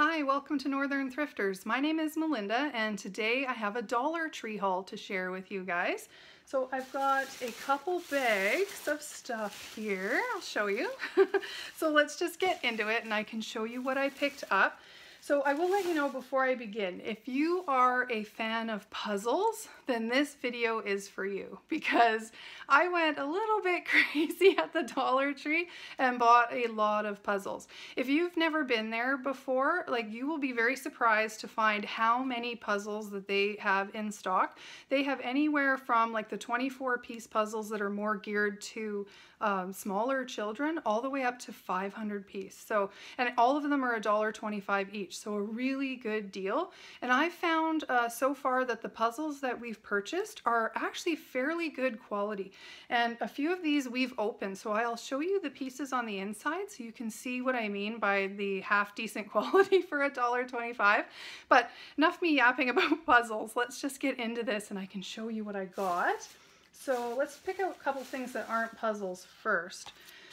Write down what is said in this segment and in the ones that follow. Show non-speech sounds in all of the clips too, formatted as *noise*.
Hi, welcome to Northern Thrifters. My name is Melinda and today I have a Dollar Tree haul to share with you guys. So I've got a couple bags of stuff here. I'll show you. *laughs* so let's just get into it and I can show you what I picked up. So I will let you know before I begin, if you are a fan of puzzles, then this video is for you because I went a little bit *laughs* crazy at the Dollar Tree and bought a lot of puzzles. If you've never been there before, like you will be very surprised to find how many puzzles that they have in stock. They have anywhere from like the 24 piece puzzles that are more geared to um, smaller children all the way up to 500 piece. So, and all of them are $1.25 each. So a really good deal. And I found uh, so far that the puzzles that we've purchased are actually fairly good quality. And a few of these we've opened. So I'll show you the pieces on the inside so you can see what I mean by the half decent *laughs* quality for $1.25. But enough me yapping about *laughs* puzzles. Let's just get into this and I can show you what I got. So let's pick out a couple things that aren't puzzles first.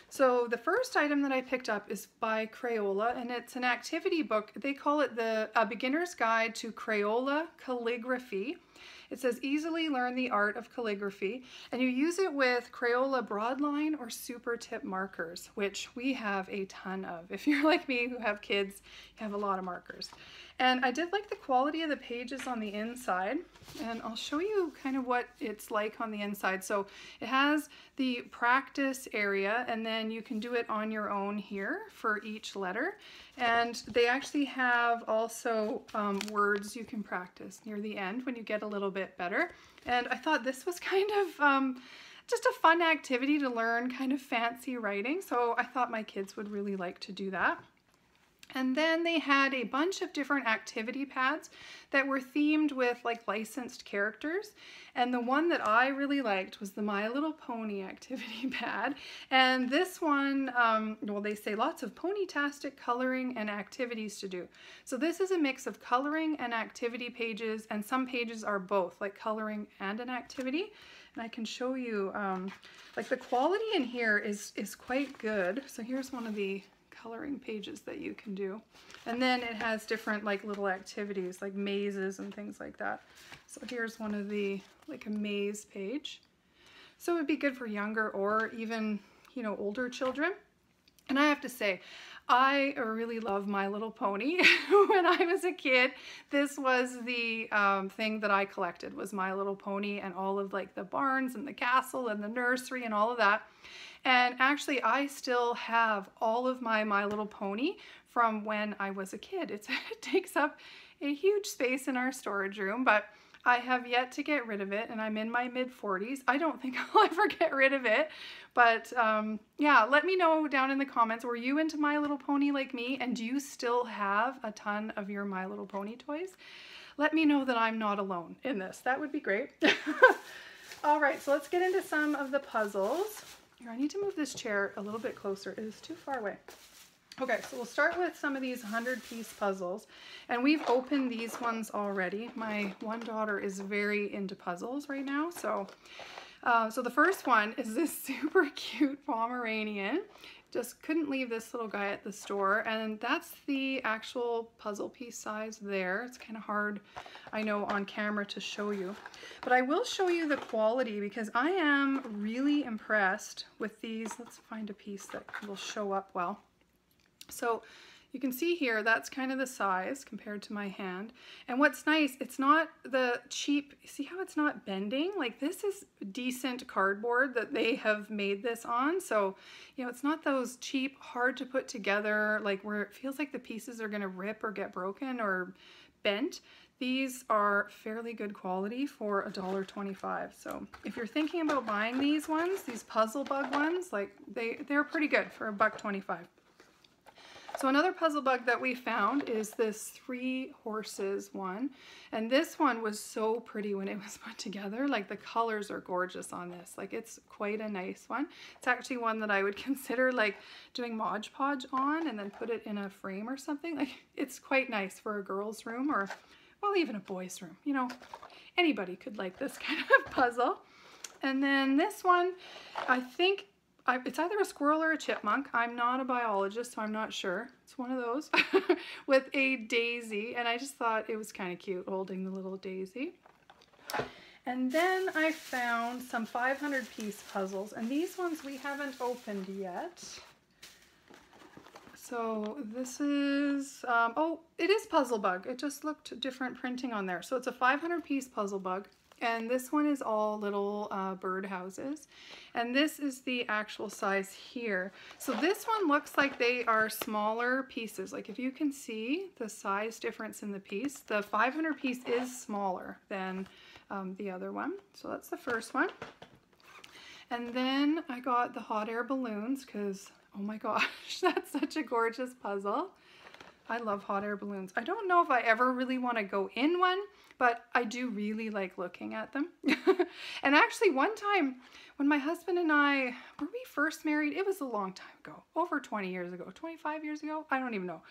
So the first item that I picked up is by Crayola and it's an activity book. They call it the A Beginner's Guide to Crayola Calligraphy. It says easily learn the art of calligraphy and you use it with Crayola broadline or super tip markers, which we have a ton of. If you're *laughs* like me who have kids, you have a lot of markers. And I did like the quality of the pages on the inside and I'll show you kind of what it's like on the inside. So it has the practice area and then you can do it on your own here for each letter. And they actually have also um, words you can practice near the end when you get a little bit better. And I thought this was *laughs* kind of um, just a fun activity to learn kind of fancy writing. So I thought my kids would really like to do that. And then they had a bunch of different activity pads that were themed with like licensed characters. And the one that I really liked was the My Little Pony activity *laughs* pad. And this one, um, well, they say lots of ponytastic coloring and activities to do. So this is a mix of coloring and activity pages, and some pages are both, like coloring and an activity. And I can show you, um, like the quality in here is, is quite good. So here's one of the coloring pages that you can do. And then it has different like little activities like mazes and things like that. So here's one of the like a maze page. So it would be good for younger or even, you know, older children. And I have to say, I really love My Little Pony. *laughs* when I was a kid, this was the um, thing that I collected was My Little Pony and all of like the barns and the castle and the nursery and all of that. And actually, I still have all of my My Little Pony from when I was a kid. It's, *laughs* it takes up a huge space in our storage room, but I have yet to get rid of it and I'm in my mid 40s. I don't *laughs* think I'll ever get rid of it, but um, yeah, let me know down in the comments, were you into My Little Pony like me and do you still have a ton of your My Little Pony toys? Let me know that I'm not alone in this. That would be great. *laughs* All right, so let's get into some of the puzzles. Here, I need to move this chair a little bit closer. It is too far away. Okay, so we'll start with some of these 100 piece puzzles. And we've opened these ones already. My one daughter is very into puzzles right now. So, uh, so the first one is this *laughs* super cute Pomeranian. Just couldn't leave this little guy at the store. And that's the actual puzzle piece size there. It's kind of hard, I know, on camera to show you. But I will show you the quality because I am really impressed with these. Let's find a piece that will show up well. So you can see here, that's kind of the size compared to my hand. And what's nice, it's not the cheap, see how it's not bending? Like this is decent cardboard that they have made this on. So, you know, it's not those cheap, hard to put together, like where it feels like the pieces are gonna rip or get broken or bent. These are fairly good quality for $1.25. So if you're thinking about buying these ones, these puzzle bug ones, like they, they're pretty good for a buck 25. So another puzzle bug that we found is this three horses one. And this one was so pretty when it *laughs* was put together. Like the colors are gorgeous on this. Like it's quite a nice one. It's actually one that I would *laughs* consider like doing Mod Podge on and then put it in a frame or something. Like it's quite nice for a girl's room or well, even a boy's room. You know, anybody could like this *laughs* kind of puzzle. And then this one, I think I, it's either a squirrel or a chipmunk. I'm not a biologist, so I'm not sure. It's one of those *laughs* with a daisy, and I just thought it was kind of cute holding the little daisy. And then I found some 500 piece puzzles, and these ones we haven't opened yet. So this is, um, oh, it is Puzzle Bug. It just looked different printing on there. So it's a 500 piece Puzzle Bug. And this one is all little uh, bird houses. And this is the actual size here. So this one looks like they are smaller pieces. Like if you can see the size difference in the piece, the 500 piece is smaller than um, the other one. So that's the first one. And then I got the hot air balloons because, oh my *laughs* gosh, that's such a gorgeous puzzle. I love hot air balloons. I don't know if I ever really want to go in one, but I do really like looking at them. *laughs* and actually one time when my husband and I, were we first married? It was a long time ago, over 20 years ago, 25 years ago? I don't even know.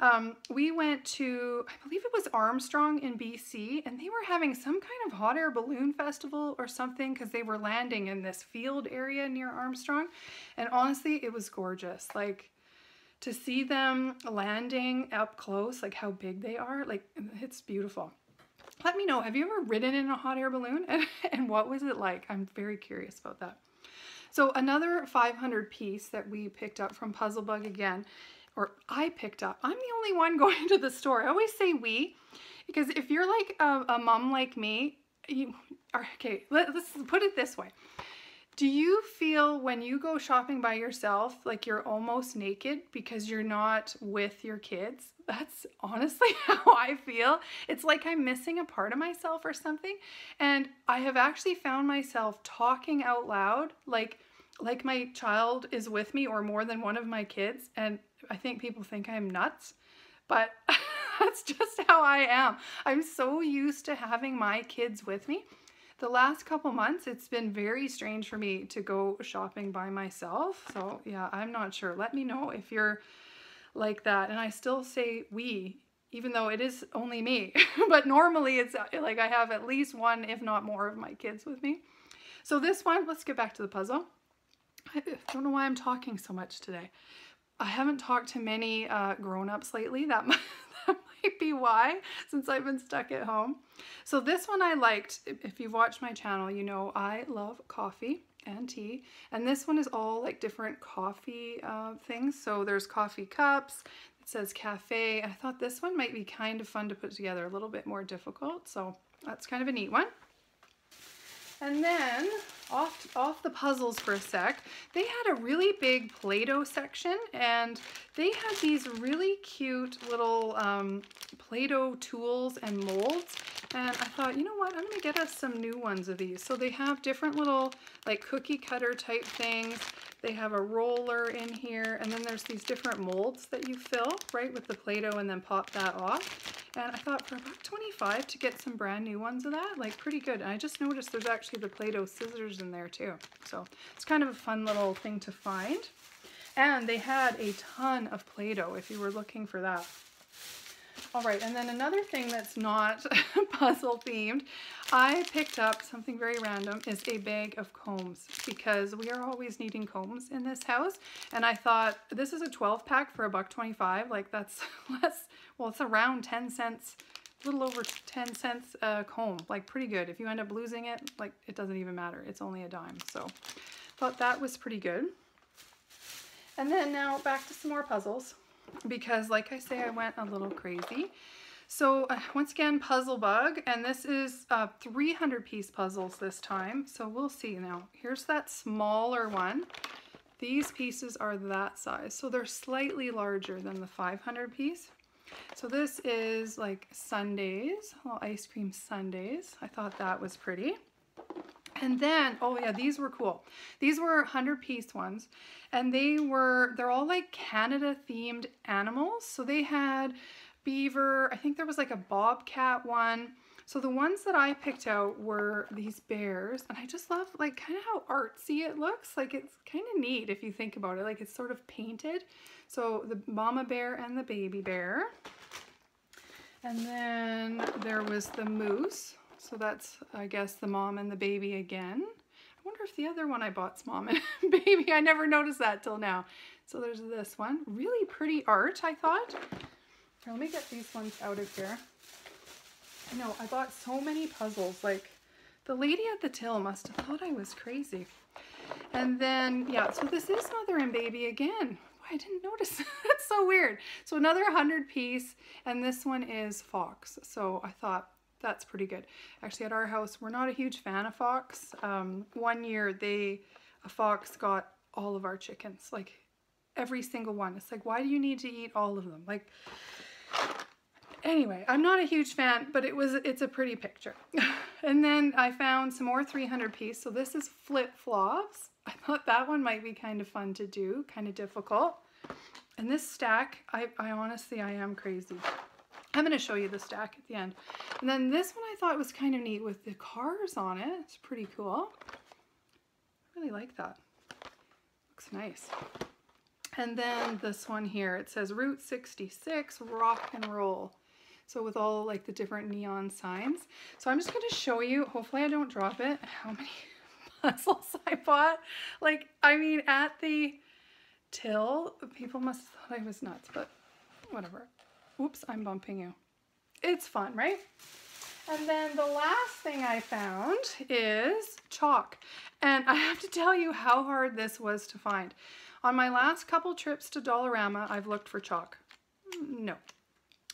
Um, we went to, I believe it was Armstrong in BC, and they were having some kind of hot air balloon festival or something because they were landing in this field area near Armstrong. And honestly, it was gorgeous. Like, to see them landing up close, like how big they are, like, it's beautiful. Let me know, have you ever ridden in a hot air balloon? *laughs* And, what was it like? I'm very curious about that. So another 500 piece that we picked up from Puzzle Bug again or I picked up. I'm the only one *laughs* going to the store. I always say we, because if you're like a, a mom like me, you okay, let, let's put it this way. Do you feel when you go shopping by yourself like you're almost naked because you're not with your kids? *laughs* That's honestly *laughs* how I feel. It's like I'm missing a part of myself or something. And I have actually found myself talking out loud like like my child is with me or more than one of my kids and I think people think I'm nuts, but *laughs* that's just how I am. I'm so used to having my kids with me. The last couple months, it's been very strange for me to go shopping by myself. So yeah, I'm not sure. Let me know if you're like that. And I still say we, even though it is only me. *laughs* but normally it's like I have at least one, if not more, of my kids with me. So this one, let's get back to the puzzle. I don't know why I'm talking so much today. I haven't talked to many uh, grown-ups lately. That *laughs* might, *laughs* that might be why, since I've been stuck at home. So this one I liked. If you've watched my channel, you know I love coffee and tea. And this one is all like different coffee uh, things. So there's coffee cups. It says cafe. I thought this one might be kind of fun to put together, a little bit more difficult. So that's kind of a neat one. And then off, off the puzzles for a sec, they had a really big Play-Doh section and they had these really cute little um, Play-Doh tools and molds. And I thought, you know what, I'm gonna get us some new ones of these. So they have different little like cookie cutter type things. They have a roller in here and then there's these different molds that you fill, right, with the Play-Doh and then pop that off. And I thought for about 25 to get some brand new ones of that, like pretty good. And I just noticed there's actually the Play-Doh scissors in there too. So it's kind of a fun little thing to find. And they had a ton of Play-Doh if you were looking for that. All right, and then another thing that's not *laughs* puzzle themed, I picked up something very random is a bag of combs because we are always needing combs in this house. And I thought this is a 12 pack for a buck 25. Like that's *laughs* less, well, it's around 10 cents, a little over 10 cents a comb, like pretty good. If you end up losing it, like it doesn't even matter. It's only a dime. So thought that was pretty good. And then now back to some more puzzles because like I say, I went a little crazy. So uh, once again, Puzzle Bug, and this is uh, 300 piece puzzles this time. So we'll see now. Here's that smaller one. These pieces are that size. So they're slightly larger than the 500 piece. So this is like sundaes, little ice cream sundaes. I thought that was pretty. And then, oh yeah, these were cool. These were 100 piece ones and they were, they're all like Canada themed animals. So they had beaver, I think there was like a bobcat one. So the ones that I picked out were these bears and I just love like kind of how artsy it looks. Like it's kind of neat if you think about it, like it's sort of painted. So the mama bear and the baby bear. And then there was the moose. So that's, I guess, the mom and the baby again. I wonder if the other one I bought's mom *laughs* and baby. I never noticed that till now. So there's this one. Really pretty art, I thought. Here, let me get these ones out of here. I know, I bought so many puzzles. Like, the lady at the till must have thought I was crazy. And then, yeah, so this is mother and baby again. I didn't notice. *laughs* That's so weird. So another 100 piece, and this one is fox. So I thought that's pretty good. Actually, at our house, we're not a huge fan of fox. Um, one year, they a fox got all of our chickens, like every single one. It's like, why do you need to eat all of them? Like, anyway, I'm not a huge fan, but it was it's a pretty picture. *laughs* and then I found some more 300 piece. So this is flip flops. I thought that one might be kind of fun to do, kind of difficult. And this stack, I, I honestly, I am crazy. I'm going to show you the stack at the end. And then this one I thought was kind of neat with the cars on it. It's pretty cool. I really like that. Looks nice. And then this one here, it says Route 66 Rock and Roll. So with all like the different neon signs. So I'm just going to show you, hopefully I don't drop it, how many *laughs* puzzles I bought. Like, I mean, at the till, people must have thought I was nuts, but whatever. Oops, I'm bumping you. It's fun, right? And then the last thing I found is chalk. And I have to tell you how hard this was to find. On my last couple trips to Dollarama, I've looked for chalk. Mm, no.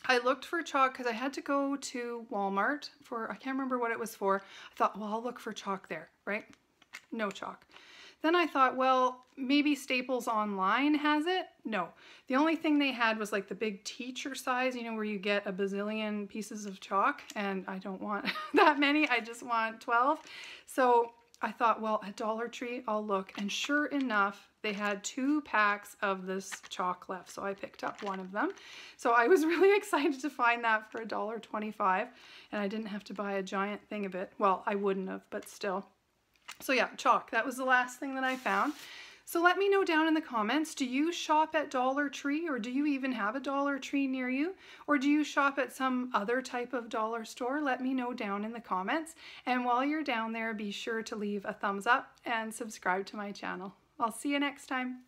I looked for chalk because I had to go to Walmart for, I can't remember what it was for. I thought, well, I'll look for chalk there, right? No chalk. Then I thought, well, maybe Staples Online has it. No, the only thing they had was like the big teacher size, you know, where you get a bazillion pieces of chalk and I don't want *laughs* that many. I just want 12. So I thought, well, at Dollar Tree, I'll look. And sure enough, they had two packs of this chalk left. So I picked up one of them. So I was *laughs* really excited to find that for $1.25 and I didn't have to buy a giant thing of it. Well, I wouldn't have, but still. So yeah, chalk. That was the last thing that I found. So let me know down in the comments, do you shop at Dollar Tree or do you even have a Dollar Tree near you? Or do you shop at some other type of dollar store? Let me know down in the comments. And while you're down there, be sure to leave a thumbs up and subscribe to my channel. I'll see you next time.